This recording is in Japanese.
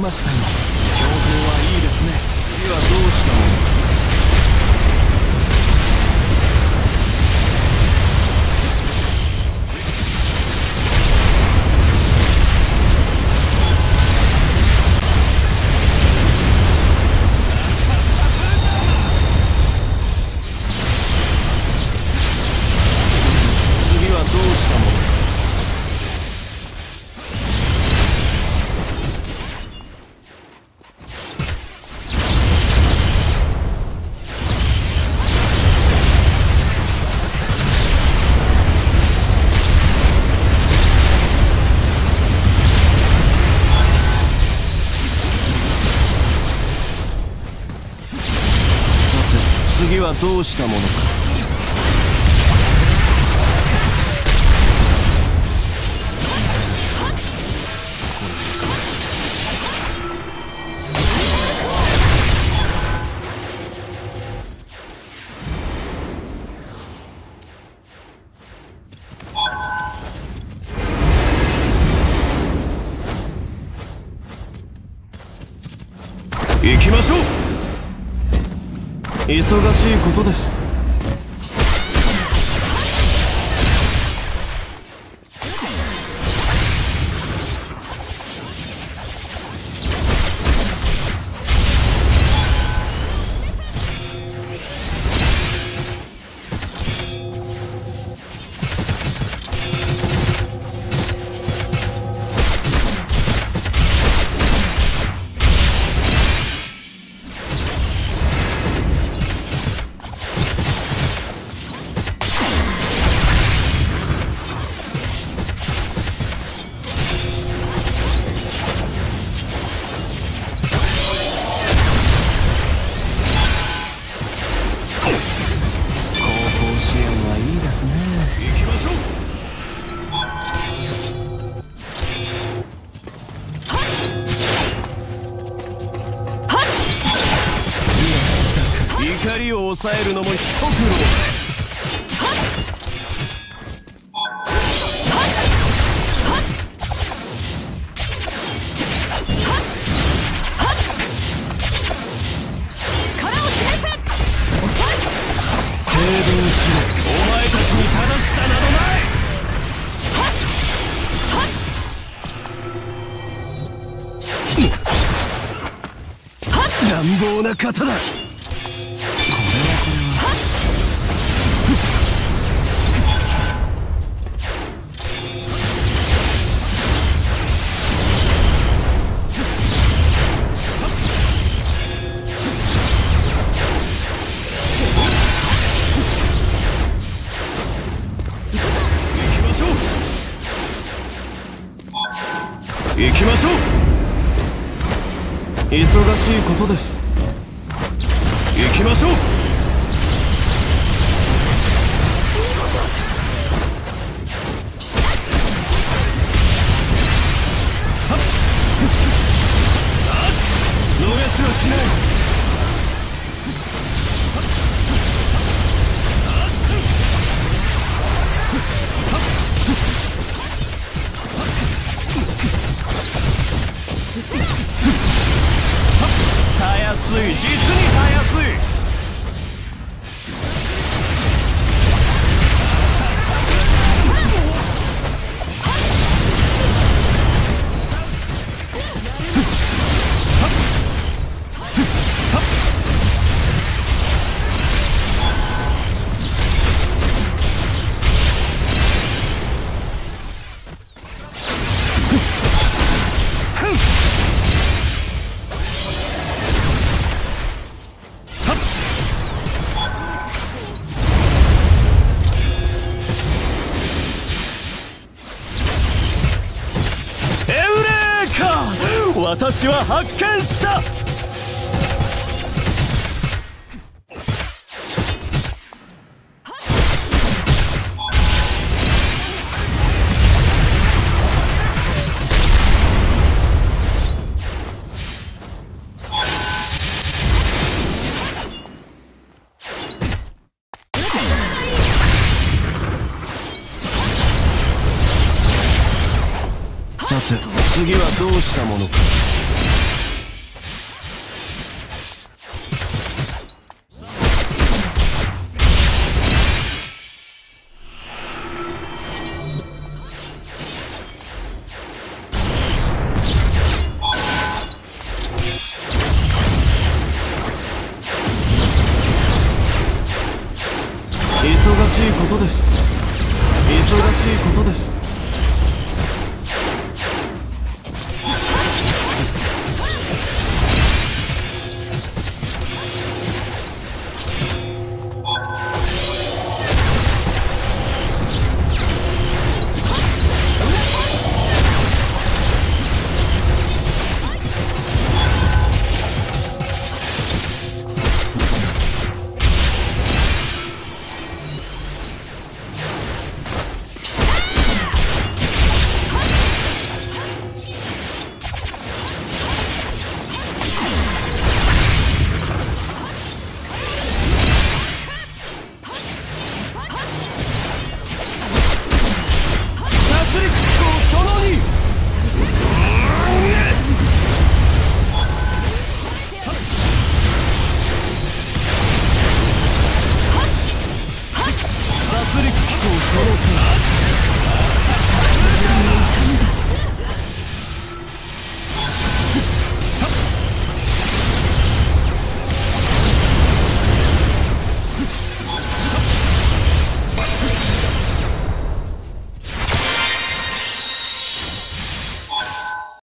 ましたが競合はいいですね。次はどうしたものどうしたものか。行きましょう。忙しいことです。抑えるのも一苦労。乱暴な方だ行きましょう。忙しいことです。行きましょう。すい。実にたやすい。私は発見した。さ次はどうしたものか。忙しいことです。忙しいことです。